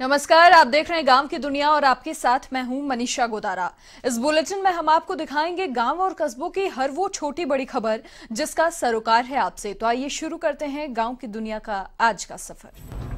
नमस्कार, आप देख रहे हैं गाँव की दुनिया और आपके साथ मैं हूँ मनीषा गोदारा। इस बुलेटिन में हम आपको दिखाएँगे गाँव और कस्बों की हर वो छोटी बड़ी खबर जिसका सरोकार है आपसे। तो आइए शुरू करते हैं गाँव की दुनिया का आज का सफ़र।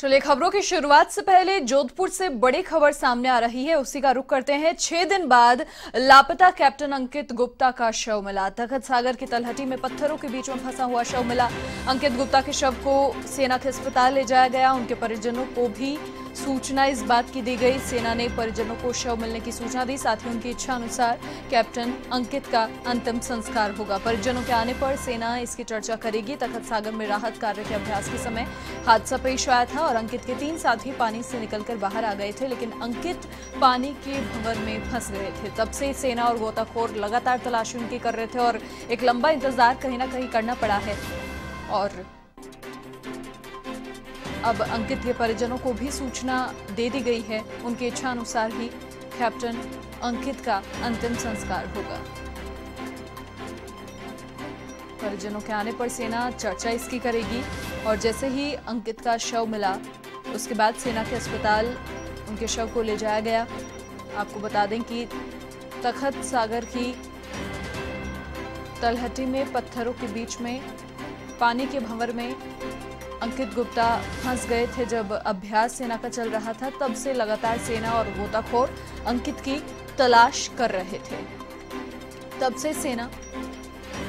चलिए, खबरों की शुरुआत से पहले जोधपुर से बड़ी खबर सामने आ रही है। उसी का रुख करते हैं। छह दिन बाद लापता कैप्टन अंकित गुप्ता का शव मिला। तखत सागर की तलहटी में पत्थरों के बीच में फंसा हुआ शव मिला। अंकित गुप्ता के शव को सेना के अस्पताल ले जाया गया। उनके परिजनों को भी सूचना इस बात की दी गई। सेना ने परिजनों को शव मिलने की सूचना दी, साथ ही उनकी इच्छा अनुसार कैप्टन अंकित का अंतिम संस्कार होगा। परिजनों के आने पर सेना इसकी चर्चा करेगी, तखत सागर में राहत कार्य के अभ्यास के समय हादसा पेश आया था और अंकित के तीन साथी पानी से निकलकर बाहर आ गए थे, लेकिन अंकित पानी के भंवर में फंस गए थे। तब से सेना और गोताखोर लगातार तलाशी उनकी कर रहे थे और एक लंबा इंतज़ार कहीं ना कहीं करना पड़ा है। और अब अंकित के परिजनों को भी सूचना दे दी गई है। उनकी इच्छा अनुसार ही कैप्टन अंकित का अंतिम संस्कार होगा। परिजनों के आने पर सेना चर्चा इसकी करेगी और जैसे ही अंकित का शव मिला, उसके बाद सेना के अस्पताल उनके शव को ले जाया गया। आपको बता दें कि तखत सागर की तलहटी में पत्थरों के बीच में, पानी के भंवर में अंकित गुप्ता फंस गए थे जब अभ्यास सेना का चल रहा था, तब से लगातार सेना और गोताखोर अंकित की तलाश कर रहे थे। तब से सेना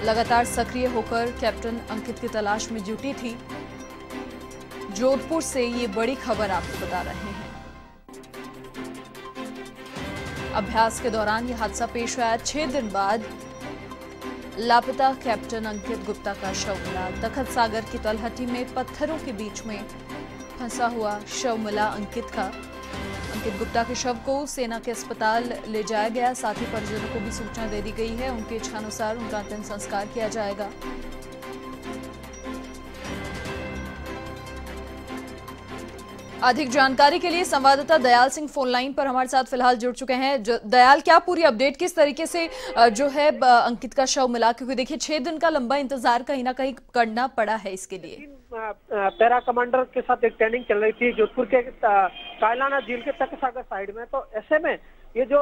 लगातार सक्रिय होकर कैप्टन अंकित की तलाश में जुटी थी। जोधपुर से ये बड़ी खबर आपको बता रहे हैं। अभ्यास के दौरान यह हादसा पेश आया। छह दिन बाद लापता कैप्टन अंकित गुप्ता का शव मिला तखत सागर की तलहटी में पत्थरों के बीच में फंसा हुआ शव मिला अंकित का। अंकित गुप्ता के शव को सेना के अस्पताल ले जाया गया। साथ ही परिजनों को भी सूचना दे दी गई है। उनके इच्छानुसार उनका अंतिम संस्कार किया जाएगा। अधिक जानकारी के लिए संवाददाता दयाल सिंह फ़ोन लाइन पर हमारे साथ फ़िलहाल जुड़ चुके हैं। दयाल क्या पूरी अपडेट किस तरीके से जो है अंकित का शव मिला? क्योंकि देखिए छह दिन का लंबा इंतज़ार कहीं ना कहीं करना पड़ा है इसके लिए। पैरा कमांडर के साथ एक ट्रेनिंग चल रही थी जोधपुर के कायलाना झील के तक सागर साइड में। तो ऐसे में ये जो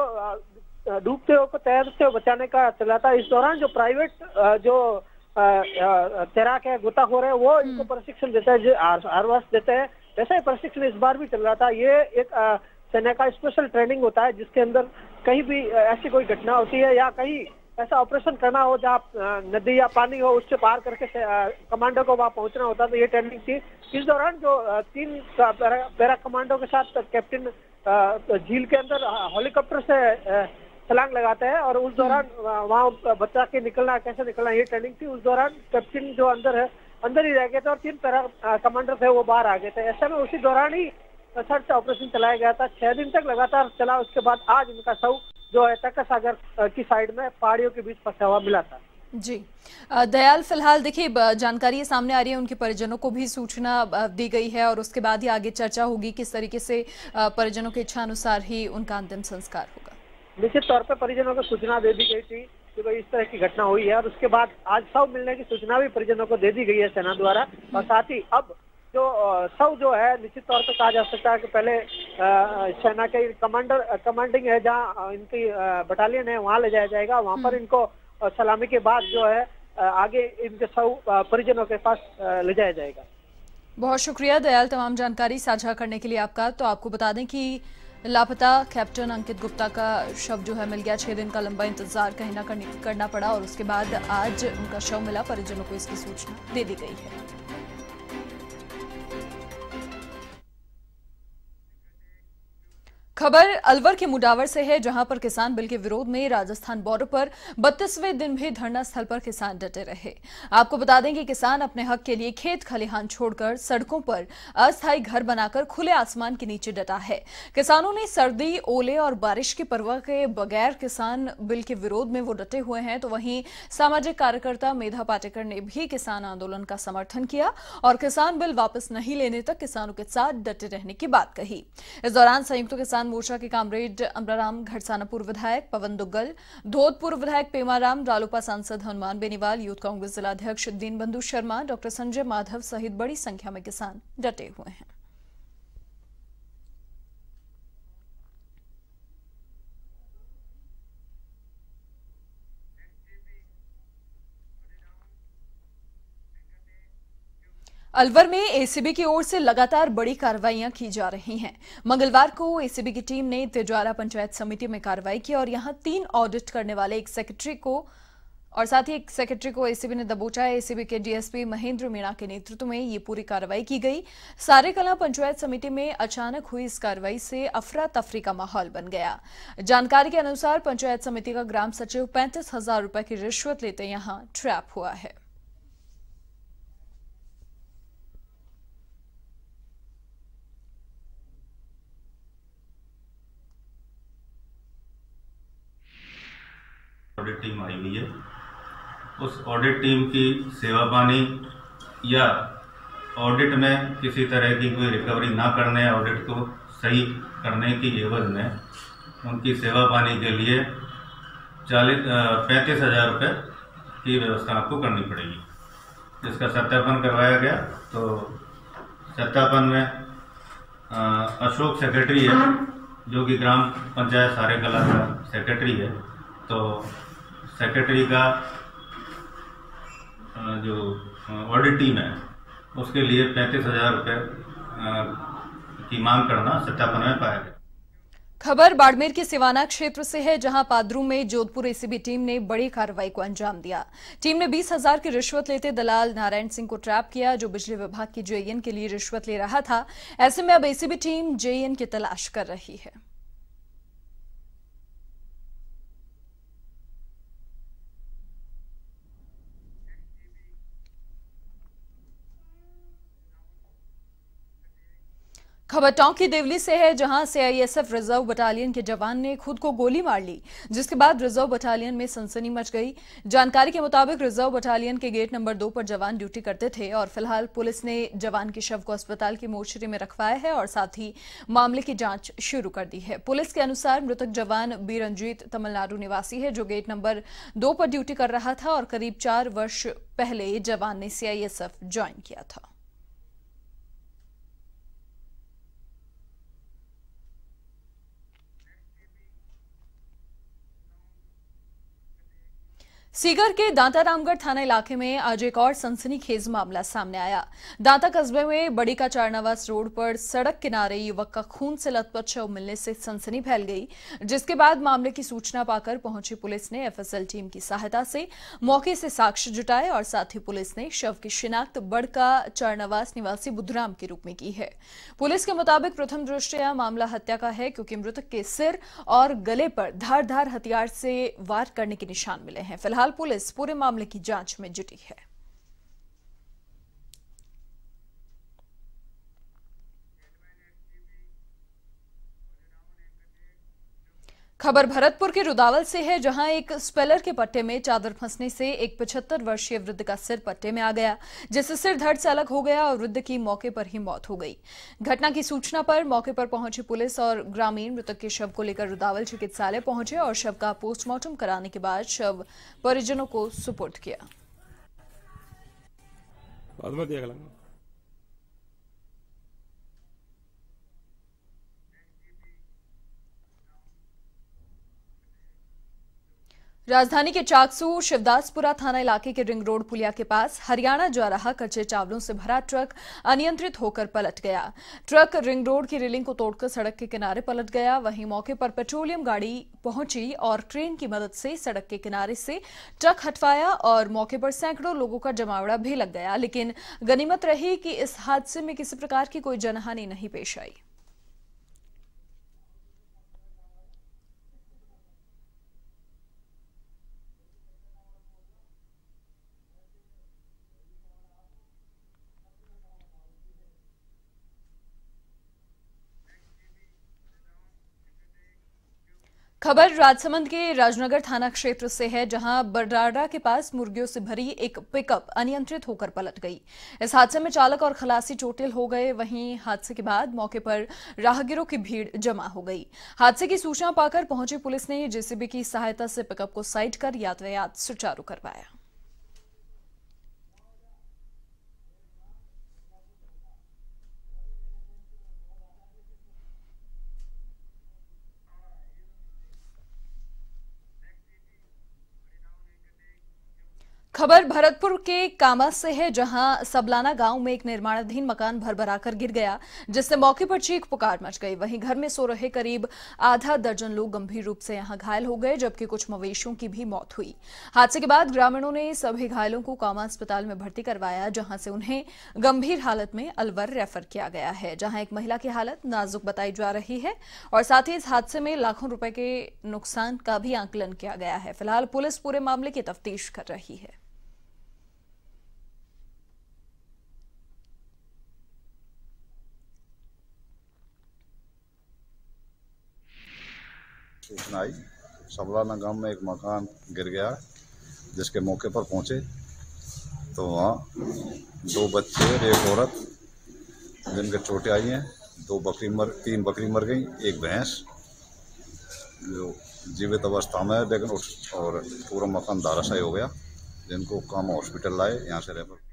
डूबते हो को तैरते हो बचाने का चला था इस दौरान जो प्राइवेट जो तैराक है गोताखोर है वो इनको प्रशिक्षण देता है वर्ष देते हैं। वैसे ही प्रशिक्षण इस बार भी चल रहा था। ये एक सेना का स्पेशल ट्रेनिंग होता है जिसके अंदर कहीं भी ऐसी कोई घटना होती है या कहीं ऐसा ऑपरेशन करना हो जहाँ नदी या पानी हो उससे पार करके कमांडो को वहाँ पहुँचना होता तो ये ट्रेनिंग थी। इस दौरान जो तीन पैरा कमांडो के साथ कैप्टन झील के अंदर हेलीकॉप्टर से छलांग लगाते हैं और उस दौरान वहाँ बच्चा के निकलना कैसे निकलना ये ट्रेनिंग थी। उस दौरान कैप्टन जो अंदर है अंदर ही रह गए थे और तीन पैरा कमांडर थे वो बाहर आ गए थे। ऐसे में उसी दौरान ही सर्च ऑपरेशन चलाया गया था। छह दिन तक लगातार चला उसके बाद आज उनका शव जो है तक सागर की साइड में पहाड़ियों के बीच फंसा हुआ मिला था। जी। दयाल फ़िलहाल देखिए जानकारी सामने आ रही है उनके परिजनों को भी सूचना दी गई है और उसके बाद ही आगे चर्चा होगी किस तरीके से परिजनों के इच्छा अनुसार ही उनका अंतिम संस्कार होगा। निश्चित तौर पर परिजनों को सूचना दे दी गई थी कि भाई इस तरह की घटना हुई है और उसके बाद आज शव मिलने की सूचना भी परिजनों को दे दी गई है सेना द्वारा। और साथ ही अब जो शव जो है निश्चित तौर पर कहा जा सकता है कि पहले सेना के कमांडर कमांडिंग है जहाँ इनकी बटालियन है वहाँ ले जाया जाएगा। वहाँ पर हम्म। इनको सलामी के बाद जो है आगे इनके शव परिजनों के पास ले जाया जाएगा। बहुत शुक्रिया दयाल तमाम जानकारी साझा करने के लिए आपका। तो आपको बता दें कि लापता कैप्टन अंकित गुप्ता का शव जो है मिल गया। छह दिन का लंबा इंतज़ार कहीं ना करना पड़ा और उसके बाद आज उनका शव मिला। परिजनों को इसकी सूचना दे दी गई है। खबर अलवर के मुडावर से है, जहाँ पर किसान बिल के विरोध में राजस्थान बॉर्डर पर बत्तीसवें दिन भी धरना स्थल पर किसान डटे रहे। आपको बता दें कि किसान अपने हक के लिए खेत खलिहान छोड़कर सड़कों पर अस्थायी घर बनाकर खुले आसमान के नीचे डटा है। किसानों ने सर्दी, ओले और बारिश की परवाह के बगैर किसान बिल के विरोध में वो डटे हुए हैं तो वहीं सामाजिक कार्यकर्ता मेधा पाटेकर ने भी किसान आंदोलन का समर्थन किया और किसान बिल वापस नहीं लेने तक किसानों के साथ डटे रहने की बात कही। इस दौरान संयुक्त किसान मोर्चा के कामरेड अमराराम घड़साना पूर्व विधायक पवन दुग्गल, धोधपुर विधायक पेमाराम, रालोपा सांसद हनुमान बेनीवाल, यूथ कांग्रेस जिलाध्यक्ष दीनबंधु शर्मा, डॉक्टर संजय माधव सहित बड़ी संख्या में किसान डटे हुए हैं। अलवर में एसीबी की ओर से लगातार बड़ी कार्रवाइयाँ की जा रही हैं। मंगलवार को एसीबी की टीम ने तिजवारा पंचायत समिति में कार्रवाई की और यहाँ तीन ऑडिट करने वाले एक सेक्रेटरी को और साथ ही एक सेक्रेटरी को एसीबी ने दबोचा। है एसीबी के डीएसपी महेंद्र मीणा के नेतृत्व में ये पूरी कार्रवाई की गई। सारे कला पंचायत समिति में अचानक हुई इस कार्रवाई से अफरा तफरी का माहौल बन गया। जानकारी के अनुसार पंचायत समिति का ग्राम सचिव पैंतीस हज़ार रुपये की रिश्वत लेते यहाँ ट्रैप हुआ है। ऑडिट टीम आई हुई है। उस ऑडिट टीम की सेवा पानी या ऑडिट में किसी तरह की कोई रिकवरी ना करने ऑडिट को सही करने की एवज में उनकी सेवा पानी के लिए चालीस पैंतीस हज़ार रुपये की व्यवस्था आपको करनी पड़ेगी। जिसका सत्यापन करवाया गया तो सत्यापन में आ, अशोक सेक्रेटरी है जो कि ग्राम पंचायत सारे कला का सेक्रेटरी है तो सेक्रेटरी का जो ऑडिट टीम है, उसके लिए पैंतीस हज़ार रुपये की मांग करना सत्यापन में पाया गया। खबर बाड़मेर के सिवाना क्षेत्र से है, जहाँ पादरू में जोधपुर एसीबी टीम ने बड़ी कार्रवाई को अंजाम दिया। टीम ने बीस हज़ार की रिश्वत लेते दलाल नारायण सिंह को ट्रैप किया, जो बिजली विभाग की जेईएन के लिए रिश्वत ले रहा था। ऐसे में अब एसीबी टीम जेईएन की तलाश कर रही है। खबर टोंकी देवली से है, जहाँ सीआईएसएफ रिज़र्व बटालियन के जवान ने खुद को गोली मार ली, जिसके बाद रिज़र्व बटालियन में सनसनी मच गई। जानकारी के मुताबिक रिज़र्व बटालियन के गेट नंबर दो पर जवान ड्यूटी करते थे और फ़िलहाल पुलिस ने जवान के शव को अस्पताल की मोर्चरी में रखवाया है और साथ ही मामले की जाँच शुरू कर दी है। पुलिस के अनुसार मृतक जवान बीरंजीत तमिलनाडु निवासी है, जो गेट नंबर दो पर ड्यूटी कर रहा था और करीब चार वर्ष पहले जवान ने सीआईएसएफ ज्वाइन किया था। सीगर के दांता रामगढ़ थाना इलाके में आज एक और सनसनीखेज मामला सामने आया। दांता कस्बे में बड़ी का चारनवास रोड पर सड़क किनारे युवक का खून से लथपथ शव मिलने से सनसनी फैल गई, जिसके बाद मामले की सूचना पाकर पहुँची पुलिस ने एफएसएल टीम की सहायता से मौके से साक्ष्य जुटाए और साथ ही पुलिस ने शव की शिनाख्त बड़का चारनावास निवासी बुद्धराम के रूप में की है। पुलिस के मुताबिक प्रथम दृष्टया मामला हत्या का है, क्योंकि मृतक के सिर और गले पर धारधार हथियार से वार करने के निशान मिले हैं। फ़िलहाल फ़िलहाल पुलिस पूरे मामले की जाँच में जुटी है। खबर भरतपुर के रुदावल से है, जहाँ एक स्पेलर के पट्टे में चादर फंसने से एक पचहत्तर वर्षीय वृद्ध का सिर पट्टे में आ गया, जिससे सिर धड़ से अलग हो गया और वृद्ध की मौके पर ही मौत हो गई। घटना की सूचना पर मौके पर पहुँची पुलिस और ग्रामीण मृतक के शव को लेकर रुदावल चिकित्सालय पहुँचे और शव का पोस्टमार्टम कराने के बाद शव परिजनों को सुपुर्द किया। राजधानी के चाकसू, शिवदासपुरा थाना इलाके के रिंग रोड पुलिया के पास हरियाणा जा रहा कच्चे चावलों से भरा ट्रक अनियंत्रित होकर पलट गया। ट्रक रिंग रोड की रेलिंग को तोड़कर सड़क के किनारे पलट गया। वहीं मौके पर पेट्रोलियम गाड़ी पहुँची और ट्रेन की मदद से सड़क के किनारे से ट्रक हटवाया और मौके पर सैकड़ों लोगों का जमावड़ा भी लग गया। लेकिन गनीमत रही कि इस हादसे में किसी प्रकार की कोई जनहानि नहीं पेश आई। खबर राजसमंद के राजनगर थाना क्षेत्र से है, जहाँ बरडाडा के पास मुर्गियों से भरी एक पिकअप अनियंत्रित होकर पलट गई। इस हादसे में चालक और खलासी चोटिल हो गए। वहीं हादसे के बाद मौके पर राहगीरों की भीड़ जमा हो गई। हादसे की सूचना पाकर पहुँची पुलिस ने, जेसीबी की सहायता से पिकअप को साइड कर यातायात सुचारू करवाया। खबर भरतपुर के कामा से है, जहाँ सबलाना गाँव में एक निर्माणाधीन मकान भरभराकर गिर गया, जिससे मौके पर चीख पुकार मच गई। वहीं घर में सो रहे करीब आधा दर्जन लोग गंभीर रूप से यहाँ घायल हो गए, जबकि कुछ मवेशियों की भी मौत हुई। हादसे के बाद ग्रामीणों ने सभी घायलों को कामा अस्पताल में भर्ती करवाया, जहाँ से उन्हें गंभीर हालत में अलवर रेफर किया गया है, जहाँ एक महिला की हालत नाजुक बताई जा रही है और साथ ही इस हादसे में लाखों रुपए के नुकसान का भी आंकलन किया गया है। फ़िलहाल पुलिस पूरे मामले की तफ्तीश कर रही है। सूचना आई सबलाना गाँव में एक मकान गिर गया, जिसके मौके पर पहुँचे। तो वहाँ दो बच्चे और एक औरत, जिनके चोटें आई हैं। दो बकरी मर, तीन बकरी मर गई, एक भैंस, जो जीवित अवस्था में है, लेकिन और पूरा मकान धाराशाही हो गया, जिनको काम हॉस्पिटल लाए, यहाँ से रेफर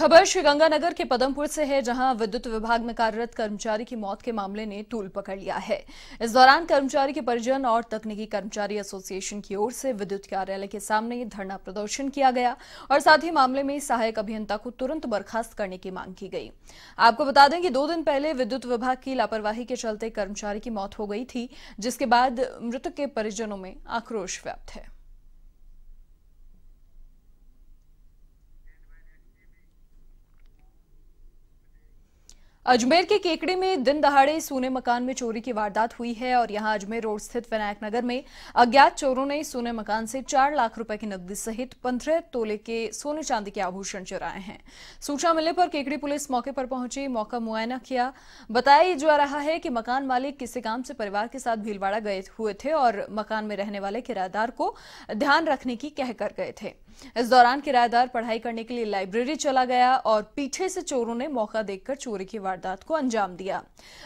खबर श्रीगंगानगर के पदमपुर से है, जहाँ विद्युत विभाग में कार्यरत कर्मचारी की मौत के मामले ने टूल पकड़ लिया है। इस दौरान कर्मचारी के परिजन और तकनीकी कर्मचारी एसोसिएशन की ओर से विद्युत कार्यालय के सामने धरना प्रदर्शन किया गया और साथ ही मामले में सहायक अभियंता को तुरंत बर्खास्त करने की मांग की गई। आपको बता दें कि दो दिन पहले विद्युत विभाग की लापरवाही के चलते कर्मचारी की मौत हो गई थी, जिसके बाद मृतक के परिजनों में आक्रोश व्याप्त है। अजमेर के केकड़ी में दिन दहाड़े सोने मकान में चोरी की वारदात हुई है और यहाँ अजमेर रोड स्थित विनायक नगर में अज्ञात चोरों ने सोने मकान से चार लाख रुपए की नकदी सहित पंद्रह तोले के सोने चांदी के आभूषण चुराए हैं। सूचना मिलने पर केकड़ी पुलिस मौके पर पहुँची, मौका मुआयना किया। बताया जा रहा है कि मकान मालिक किसी काम से परिवार के साथ भीलवाड़ा गए हुए थे और मकान में रहने वाले किराएदार को ध्यान रखने की कह कर गए थे। इस दौरान किराएदार पढ़ाई करने के लिए लाइब्रेरी चला गया और पीछे से चोरों ने मौका देखकर चोरी की वारदात को अंजाम दिया।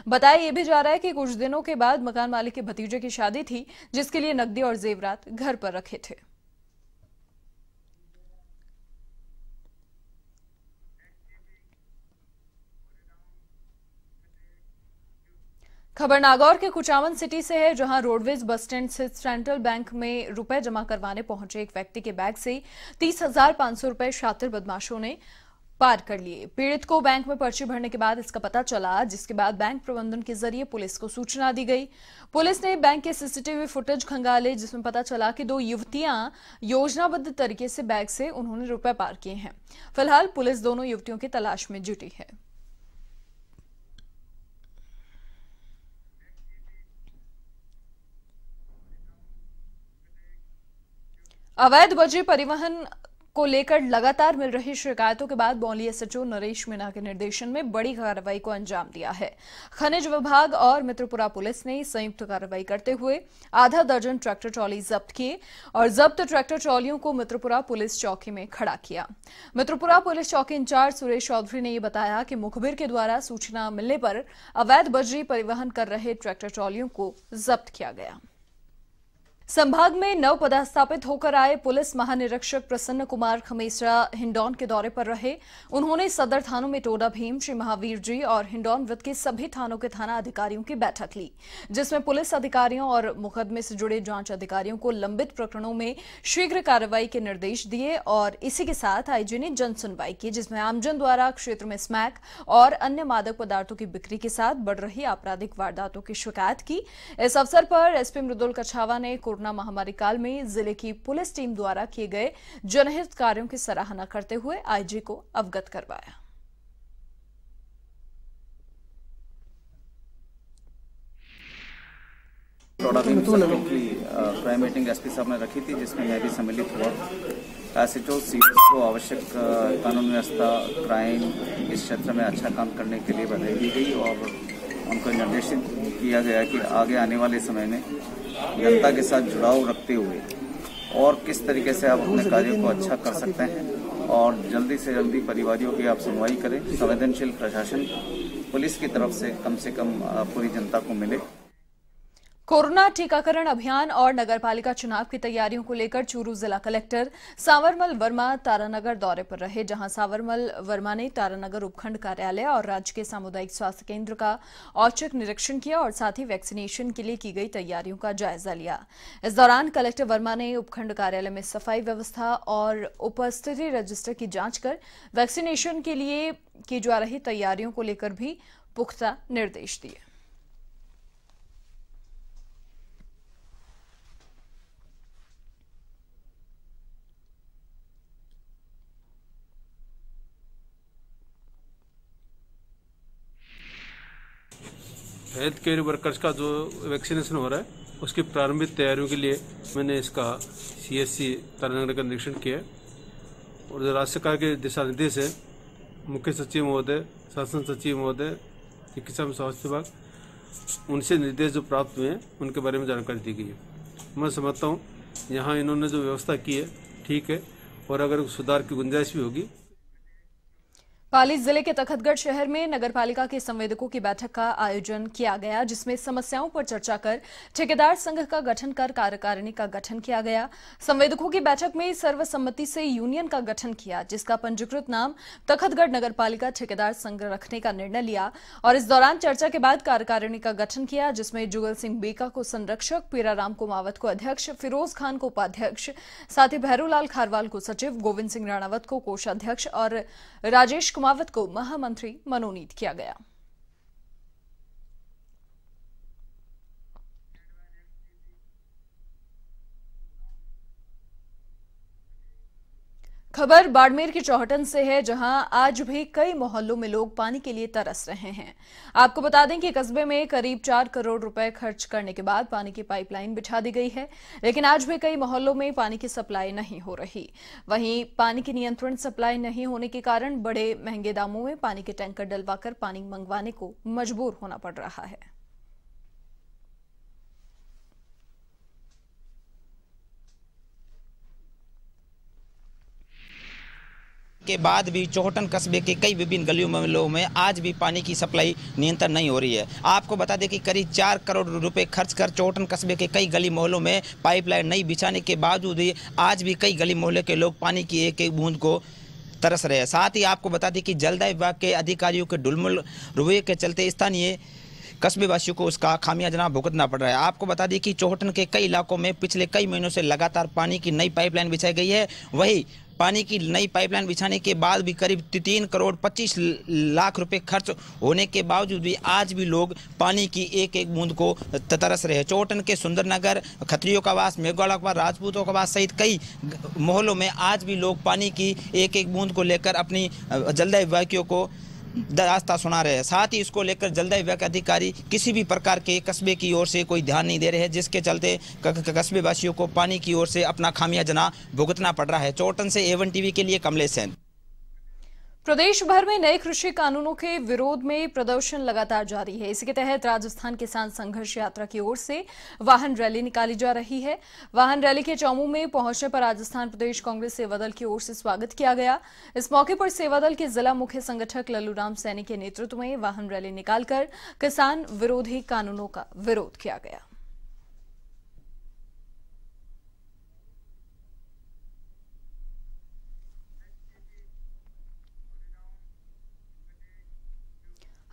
बताया ये भी जा रहा है कि कुछ दिनों के बाद मकान मालिक के भतीजे की शादी थी, जिसके लिए नकदी और जेवरात घर पर रखे थे। खबर नागौर के कुचामन सिटी से है, जहाँ रोडवेज़ बस स्टैंड स्थित सेंट्रल बैंक में रुपए जमा करवाने पहुँचे एक व्यक्ति के बैग से तीस हज़ार पाँच सौ रुपए शातिर बदमाशों ने पार कर लिए। पीड़ित को बैंक में पर्ची भरने के बाद इसका पता चला, जिसके बाद बैंक प्रबंधन के ज़रिए पुलिस को सूचना दी गई। पुलिस ने बैंक के सीसीटीवी फुटेज खंगाले, जिसमें पता चला कि दो युवतियाँ योजनाबद्ध तरीके से बैग से उन्होंने रुपए पार किए हैं। फ़िलहाल पुलिस दोनों युवतियों की तलाश में जुटी है। अवैध बजरी परिवहन को लेकर लगातार मिल रही शिकायतों के बाद बौली एसएचओ नरेश मीना के निर्देशन में बड़ी कार्रवाई को अंजाम दिया है। खनिज विभाग और मित्रपुरा पुलिस ने संयुक्त कार्रवाई करते हुए आधा दर्जन ट्रैक्टर ट्रॉली जब्त किए और जब्त ट्रैक्टर ट्रॉलियों को मित्रपुरा पुलिस चौकी में खड़ा किया। मित्रपुरा पुलिस चौकी इंचार्ज सुरेश चौधरी ने यह बताया कि मुखबिर के द्वारा सूचना मिलने पर अवैध बजरी परिवहन कर रहे ट्रैक्टर ट्रॉलियों को जब्त किया गया। संभाग में नव पदस्थापित होकर आए पुलिस महानिरीक्षक प्रसन्न कुमार खमेसरा हिंडौन के दौरे पर रहे। उन्होंने सदर थानों में टोडा भीम, श्री महावीर जी और हिंडौन वृत्त के सभी थानों के थाना अधिकारियों की बैठक ली, जिसमें पुलिस अधिकारियों और मुकदमे से जुड़े जाँच अधिकारियों को लंबित प्रकरणों में शीघ्र कार्रवाई के निर्देश दिए और इसी के साथ आईजी ने जन सुनवाई की, जिसमें आमजन द्वारा क्षेत्र में स्मैक और अन्य मादक पदार्थों की बिक्री के साथ बढ़ रही आपराधिक वारदातों की शिकायत की। इस अवसर पर एसपी मृदुल कछावा ने कोरोना महामारी काल में ज़िले की पुलिस टीम द्वारा किए गए जनहित कार्यों की सराहना करते हुए आईजी को अवगत करवाया। की क्राइम मीटिंग एसपी साहब ने रखी थी, जिसमें मैं भी सम्मिलित हुआ। एच ओ सी को आवश्यक कानून व्यवस्था, क्राइम इस क्षेत्र में अच्छा काम करने के लिए बधाई दी गई और उनको निर्देशित किया गया कि आगे आने वाले समय में जनता के साथ जुड़ाव रखते हुए और किस तरीके से आप अपने कार्यों को अच्छा कर सकते हैं और जल्दी से जल्दी परिवारियों की आप सुनवाई करें, संवेदनशील प्रशासन पुलिस की तरफ़ से कम से कम पूरी जनता को मिले। कोरोना टीकाकरण अभियान और नगरपालिका चुनाव की तैयारियों को लेकर चूरू जिला कलेक्टर सावरमल वर्मा तारानगर दौरे पर रहे, जहाँ सावरमल वर्मा ने तारानगर उपखंड कार्यालय और राज्य के सामुदायिक स्वास्थ्य केंद्र का औचक निरीक्षण किया और साथ ही वैक्सीनेशन के लिए की गई तैयारियों का जायजा लिया। इस दौरान कलेक्टर वर्मा ने उपखंड कार्यालय में सफ़ाई व्यवस्था और उपस्थिति रजिस्टर की जाँच कर वैक्सीनेशन के लिए की जा रही तैयारियों को लेकर भी पुख्ता निर्देश दिए। हेल्थ केयर वर्कर्स का जो वैक्सीनेशन हो रहा है, उसकी प्रारंभिक तैयारियों के लिए मैंने इसका सी एस सी तारानगर का निरीक्षण किया और जो राज्य सरकार के दिशा निर्देश है, मुख्य सचिव महोदय, शासन सचिव महोदय, चिकित्सा एवं स्वास्थ्य विभाग, उनसे निर्देश जो प्राप्त हुए हैं, उनके बारे में जानकारी दी गई है। मैं समझता हूँ, यहाँ इन्होंने जो व्यवस्था की है, ठीक है, और अगर सुधार की गुंजाइश भी होगी पाली ज़िले के तखतगढ़ शहर में नगरपालिका के संवेदकों की बैठक का आयोजन किया गया, जिसमें समस्याओं पर चर्चा कर ठेकेदार संघ का गठन कर कार्यकारिणी का गठन किया गया। संवेदकों की बैठक में सर्वसम्मति से यूनियन का गठन किया, जिसका पंजीकृत नाम तखतगढ़ नगरपालिका ठेकेदार संघ रखने का निर्णय लिया और इस दौरान चर्चा के बाद कार्यकारिणी का गठन किया, जिसमें जुगल सिंह बेका को संरक्षक पीराराम कुमावत को अध्यक्ष, फिरोज खान को उपाध्यक्ष, साथ ही भैरूलाल खारवाल को सचिव, गोविंद सिंह राणावत को कोषाध्यक्ष और राजेश कुमावत को महामंत्री मनोनीत किया गया। खबर बाड़मेर की चौहटन से है, जहाँ आज भी कई मोहल्लों में लोग पानी के लिए तरस रहे हैं। आपको बता दें कि कस्बे में करीब चार करोड़ रुपए खर्च करने के बाद पानी की पाइपलाइन बिछा दी गई है, लेकिन आज भी कई मोहल्लों में पानी की सप्लाई नहीं हो रही। वहीं पानी की नियंत्रण सप्लाई नहीं होने के कारण बड़े महँगे दामों में पानी के टैंकर डलवाकर पानी मंगवाने को मजबूर होना पड़ रहा है। के बाद भी चौहटन कस्बे के कई विभिन्न गलियों में में आज भी पानी की सप्लाई नियंत्रण नहीं हो रही है। आपको बता दें कि करीब चार करोड़ रुपए खर्च कर चौहटन कस्बे के कई गली मोहल्लों में पाइपलाइन नहीं बिछाने के बावजूद भी आज भी कई गली मोहल्ले के लोग पानी की एक एक बूंद को तरस रहे हैं। साथ ही आपको बता दें कि जलदाय विभाग के अधिकारियों के डुलमुल रुपये के चलते स्थानीय कस्बे वासियों को उसका खामियाजना भुगतना पड़ रहा है। आपको बता दें कि चौहटन के कई इलाकों में पिछले कई महीनों से लगातार पानी की नई पाइपलाइन बिछाई गई है। वही पानी की नई पाइपलाइन बिछाने के बाद भी करीब तीन करोड़ पच्चीस लाख रुपए खर्च होने के बावजूद भी आज भी लोग पानी की एक एक बूंद को तरस रहे चौटन के सुंदरनगर, खत्रियों का वास, मेघवाड़ा का राजपूतों का वास सहित कई मोहल्लों में आज भी लोग पानी की एक एक बूंद को लेकर अपनी जलदाय विभागियों को रास्ता सुना रहे हैं। साथ ही इसको लेकर जलदाय विभाग अधिकारी किसी भी प्रकार के कस्बे की ओर से कोई ध्यान नहीं दे रहे हैं, जिसके चलते कस्बे वासियों को पानी की ओर से अपना खामियाजना भुगतना पड़ रहा है। चौटन से एवन टीवी के लिए कमलेश सेन। प्रदेश भर में नए कृषि कानूनों के विरोध में प्रदर्शन लगातार जारी है। इसी के तहत राजस्थान किसान संघर्ष यात्रा की ओर से वाहन रैली निकाली जा रही है। वाहन रैली के चौमू में पहुँचने पर राजस्थान प्रदेश कांग्रेस सेवादल की ओर से स्वागत किया गया। इस मौके पर सेवादल के जिला मुख्य संगठक लल्लूराम सैनी के नेतृत्व में वाहन रैली निकालकर किसान विरोधी कानूनों का विरोध किया गया।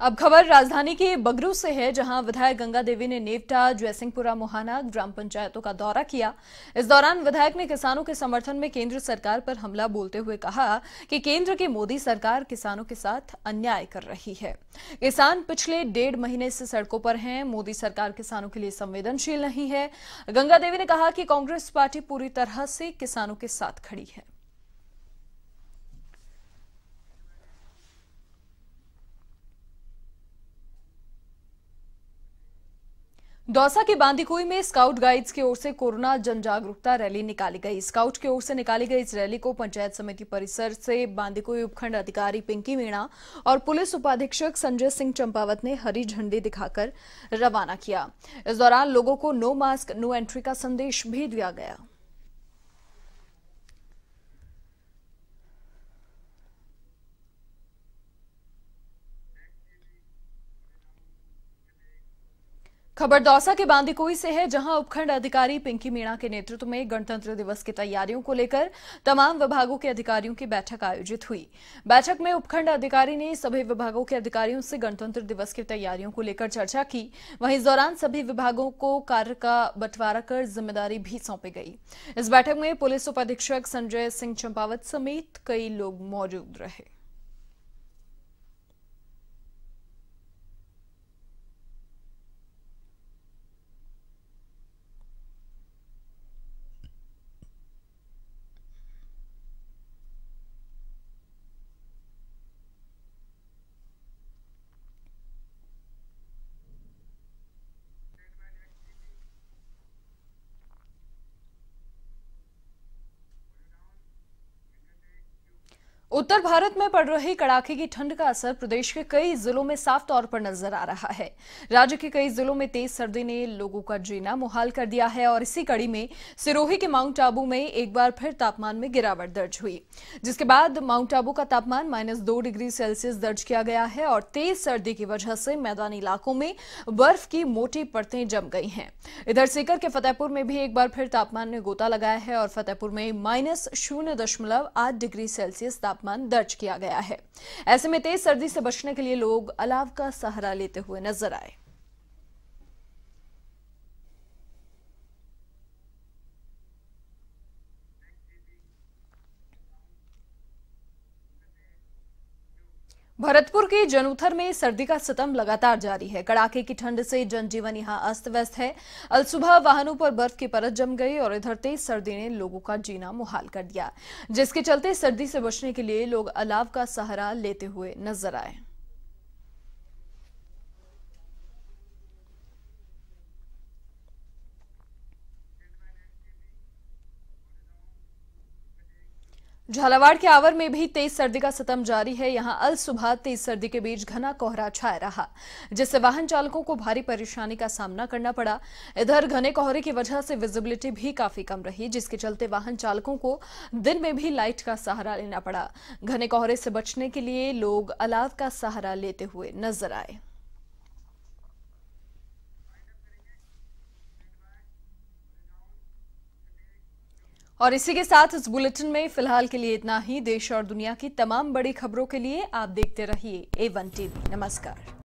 अब खबर राजधानी के बगरू से है, जहाँ विधायक गंगा देवी ने नेवटा, जयसिंहपुरा, मोहाना ग्राम पंचायतों का दौरा किया। इस दौरान विधायक ने किसानों के समर्थन में केंद्र सरकार पर हमला बोलते हुए कहा कि केंद्र की मोदी सरकार किसानों के साथ अन्याय कर रही है। किसान पिछले डेढ़ महीने से सड़कों पर हैं, मोदी सरकार किसानों के लिए संवेदनशील नहीं है। गंगा देवी ने कहा कि कांग्रेस पार्टी पूरी तरह से किसानों के साथ खड़ी है। दौसा के बांदीकुई में स्काउट गाइड्स की ओर से कोरोना जन जागरूकता रैली निकाली गई। स्काउट की ओर से निकाली गई इस रैली को पंचायत समिति परिसर से बांदीकुई उपखंड अधिकारी पिंकी मीणा और पुलिस उपाधीक्षक संजय सिंह चंपावत ने हरी झंडी दिखाकर रवाना किया। इस दौरान लोगों को नो मास्क, नो एंट्री का संदेश भी दिया गया। खबर दौसा के बांदीकुई से है, जहाँ उपखंड अधिकारी पिंकी मीणा के नेतृत्व में गणतंत्र दिवस की तैयारियों को लेकर तमाम विभागों के अधिकारियों की बैठक आयोजित हुई। बैठक में उपखंड अधिकारी ने सभी विभागों के अधिकारियों से गणतंत्र दिवस की तैयारियों को लेकर चर्चा की। वहीं इस दौरान सभी विभागों को कार्य का बंटवारा कर ज़िम्मेदारी भी सौंपी गई। इस बैठक में पुलिस उपाधीक्षक संजय सिंह चंपावत समेत कई लोग मौजूद रहे। उत्तर भारत में पड़ रही कड़ाके की ठंड का असर प्रदेश के कई जिलों में साफ़ तौर पर नज़र आ रहा है। राज्य के कई जिलों में तेज सर्दी ने लोगों का जीना मुहाल कर दिया है और इसी कड़ी में सिरोही के माउंट आबू में एक बार फिर तापमान में गिरावट दर्ज हुई। जिसके बाद माउंट आबू का तापमान माइनस दो डिग्री सेल्सियस दर्ज किया गया है और तेज सर्दी की वजह से मैदानी इलाकों में बर्फ़ की मोटी परतें जम गई हैं। इधर सीकर के फतेहपुर में भी एक बार फिर तापमान ने गोता लगाया है और फतेहपुर में माइनस शून्य दशमलव आठ डिग्री सेल्सियस तापमान तापमान दर्ज किया गया है। ऐसे में तेज सर्दी से बचने के लिए लोग अलाव का सहारा लेते हुए नज़र आए। भरतपुर के जनूथर में सर्दी का सितम लगातार जारी है। कड़ाके की ठंड से जनजीवन यहाँ अस्त व्यस्त है। अल सुबह वाहनों पर बर्फ़ की परत जम गई और इधर तेज सर्दी ने लोगों का जीना मुहाल कर दिया। जिसके चलते सर्दी से बचने के लिए लोग अलाव का सहारा लेते हुए नज़र आए। झालावाड़ के आवर में भी तेज सर्दी का सितम जारी है। यहाँ अल सुबह तेज सर्दी के बीच घना कोहरा छाया रहा, जिससे वाहन चालकों को भारी परेशानी का सामना करना पड़ा। इधर घने कोहरे की वजह से विजिबिलिटी भी काफ़ी कम रही, जिसके चलते वाहन चालकों को दिन में भी लाइट का सहारा लेना पड़ा। घने कोहरे से बचने के लिए लोग अलाव का सहारा लेते हुए नज़र आए। और इसी के साथ इस बुलेटिन में फ़िलहाल के लिए इतना ही। देश और दुनिया की तमाम बड़ी खबरों के लिए आप देखते रहिए ए वन टीवी नमस्कार।